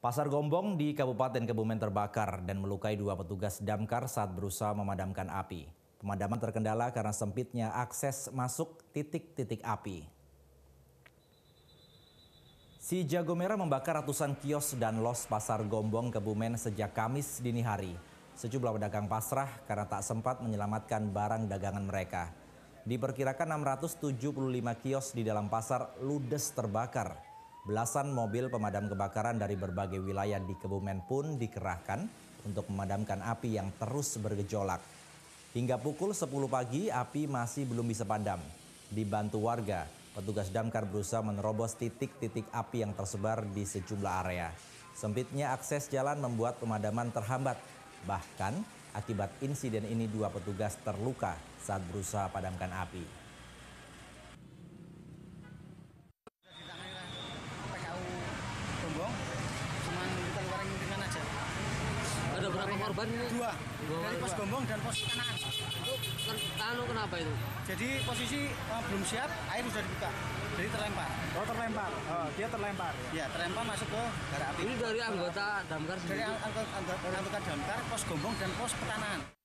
Pasar Gombong di Kabupaten Kebumen terbakar dan melukai dua petugas damkar saat berusaha memadamkan api. Pemadaman terkendala karena sempitnya akses masuk titik-titik api. Si Jago Merah membakar ratusan kios dan los Pasar Gombong Kebumen sejak Kamis dini hari. Sejumlah pedagang pasrah karena tak sempat menyelamatkan barang dagangan mereka. Diperkirakan 675 kios di dalam pasar ludes terbakar. Belasan mobil pemadam kebakaran dari berbagai wilayah di Kebumen pun dikerahkan untuk memadamkan api yang terus bergejolak. Hingga pukul 10 pagi api masih belum bisa padam. Dibantu warga, petugas damkar berusaha menerobos titik-titik api yang tersebar di sejumlah area. Sempitnya akses jalan membuat pemadaman terhambat. Bahkan akibat insiden ini dua petugas terluka saat berusaha padamkan api. Korban ini? Dua, Dua dari pos. Gombong dan pos kanan. Itu anu kenapa itu? Jadi posisi eh, belum siap, air sudah dibuka. Jadi terlempar. Oh terlempar, oh, dia terlempar. Ya, terlempar masuk ke bara api. Ini dari anggota damkar Dari sendiri. ang- anggota, anggota, anggota damkar, pos Gombong dan pos Petanan.